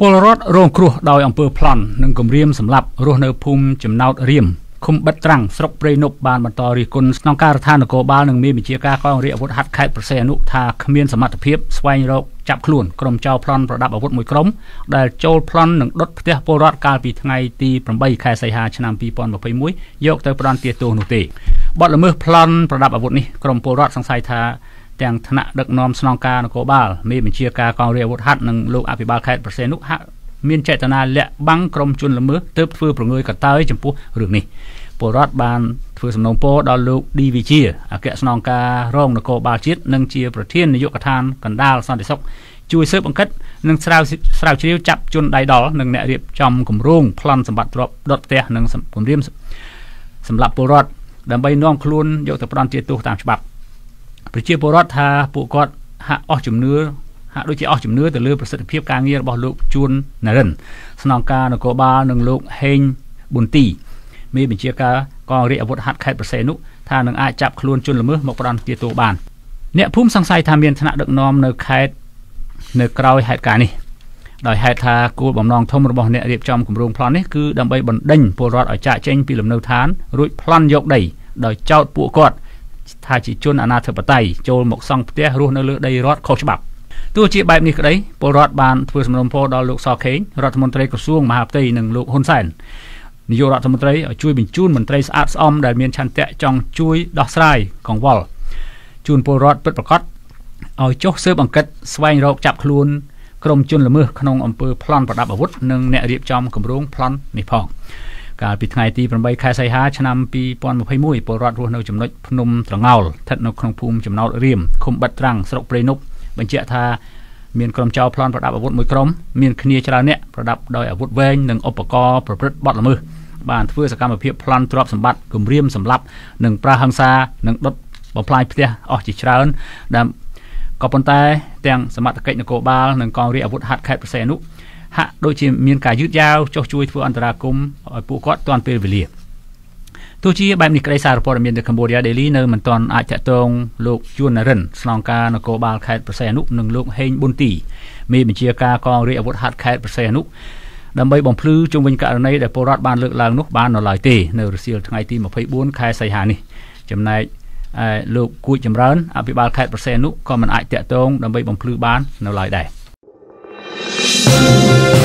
ពលរដ្ឋរងគ្រោះដោយអំពើប្លន់និងគំរាមសម្លាប់រស់នៅភូមិចំណោតរៀមឃុំបិទត្រាំងស្រុកព្រៃនប់បានបន្តរិះគន់ក្នុងការដ្ឋាននគរបាលនិងមានវិជាការកងរាជអាវុធហត្ថខេត្តប្រសេអនុថាគ្មានសមត្ថភាពស្វែងរកចាប់ខ្លួនក្រុមចោរប្លន់ប្រដាប់អាវុធមួយក្រុមដែលចូលប្លន់និងដុតផ្ទះពលរដ្ឋកាលពីថ្ងៃទី8ខែសីហាឆ្នាំ2021យកទៅផ្ដន្ទាទោសនោះទេបទល្មើសប្លន់ប្រដាប់អាវុធនេះក្រុមពលរដ្ឋសង្ស័យថា ទាំងថ្នាក់ដឹកនាំស្នងការនគរបាលមេបញ្ជាការកងរាជអាវុធហត្ថនិងលោកអភិបាលខេត្តប្រសេនុហាក់មានចេតនាលាក់បាំងក្រុមជនល្មើសទើបធ្វើប្រងើយកតើយចំពោះរឿងនេះពលរដ្ឋបានធ្វើសំណូមពរដល់លោកឌីវិជាអគ្គស្នងការរងនគរបាលជាតិនិងជាប្រធាននាយកដ្ឋានកណ្ដាលសន្តិសុខជួយស៊ើបអង្កេតនិងស្រាវស្រាវជ្រាវចាប់ជនដៃដល់និងអ្នករៀបចំគម្រោងប្លន់សម្បត្តិទ្រព្យដុតផ្ទះនិងគម្រាមសម្រាប់ពលរដ្ឋដើម្បីនាំខ្លួនយកទៅផ្ដន្ទាទោសតាមច្បាប់ ប្រជាពលរដ្ឋថាពួកគាត់ហាក់អស់ជំនឿហាក់ដូចជាអស់ជំនឿទៅលើប្រសិទ្ធភាពការងាររបស់លោកជួននរិនស្នងការនគរបាលនិងលោកហេងប៊ុនទីមេបញ្ជាការកងរាជអាវុធហត្ថខេត្តប្រសេនុថានឹងអាចចាប់ខ្លួនជនល្មើសមកផ្ដន្ទាទោសបានអ្នកភូមិសង្ស័យថាមានថ្នាក់ដឹកនាំនៅខេត្តនៅក្រៅហេតុការណ៍នេះដោយហេតុថាគោលបំណងធំរបស់អ្នករៀបចំគម្រោងប្លន់នេះគឺដើម្បីបណ្ដេញពលរដ្ឋឲ្យចាកចេញពីលំនៅឋានរួចប្លន់យកដីដោយចោទពួកគាត់ ថាជាជនអនាធិបតេយ្យចូលមកសង់ផ្ទះរស់នៅលើដីរដ្ឋខុសច្បាប់ទោះជាបែបនេះក្តីពលរដ្ឋបានធ្វើសំណូមពរដល់លោកសខេងរដ្ឋមន្ត្រីក្រសួងមហាផ្ទៃនិងលោកហ៊ុនសែននាយករដ្ឋមន្ត្រីឲ្យជួយបញ្ជូនមន្ត្រីស្អាតស្អំដែលមានឆន្ទៈចង់ជួយដោះស្រាយកង្វល់ជូនពលរដ្ឋពិតប្រាកដឲ្យចុះស៊ើបអង្កេតស្វែងរកចាប់ខ្លួនក្រុមជនល្មើសក្នុងអំពើប្លន់ប្រដាប់អាវុធនិងអ្នករៀបចំគម្រោងប្លន់នេះផង កាលពីថ្ងៃទី8ខែសីហាឆ្នាំ2021ពលរដ្ឋរស់នៅចំណុចភ្នំត្រងោលស្ថិតនៅក្នុងភូមិចំណោតរៀមឃុំបិទត្រាំងស្រុកព្រៃនប់បញ្ជាក់ថាមានក្រុមចោរប្លន់ប្រដាប់អាវុធមួយក្រុមមានគ្នាច្រើនអ្នកប្រដាប់ដោយអាវុធវែងនិងឧបករណ៍ប្រព្រឹត្តបទល្មើសបានធ្វើសកម្មភាពប្លន់ទ្រព្យសម្បត្តិគំរាមសម្លាប់និងប្រាហឹង្សានិងដុតបំផ្លាញផ្ទះអស់ជាច្រើនដែលក៏ប៉ុន្តែទាំងសមត្ថកិច្ចនគរបាលនិងកងរាជអាវុធហត្ថខេត្តប្រសេអនុ ហាក់ដូចជាមានការយឺតយ៉ាវចុះជួយធ្វើអន្តរាគមន៍ឲ្យពួកគាត់ទាន់ពេលវេលាទោះជាបែបនេះក្តីសារព័ត៌មាននៅ Cambodia Daily នៅមិនទាន់អាចតាក់ទងលោកជួននរិនស្នងការនគរបាលខេត្តប្រសេអនុនិងលោកហេងប៊ុនទីមេបញ្ជាការកងរាជអាវុធហត្ថខេត្តប្រសេអនុដើម្បីបំភ្លឺជុំវិញករណីដែលពលរដ្ឋបានលើកឡើងនោះបាននៅឡើយទេនៅរសៀលថ្ងៃទី24ខែសីហានេះចំណែកលោកគួចចម្រើនអភិបាលខេត្តប្រសេនុក៏មិនអាចតាក់ទងដើម្បីបំភ្លឺបាននៅឡើយដែរ Música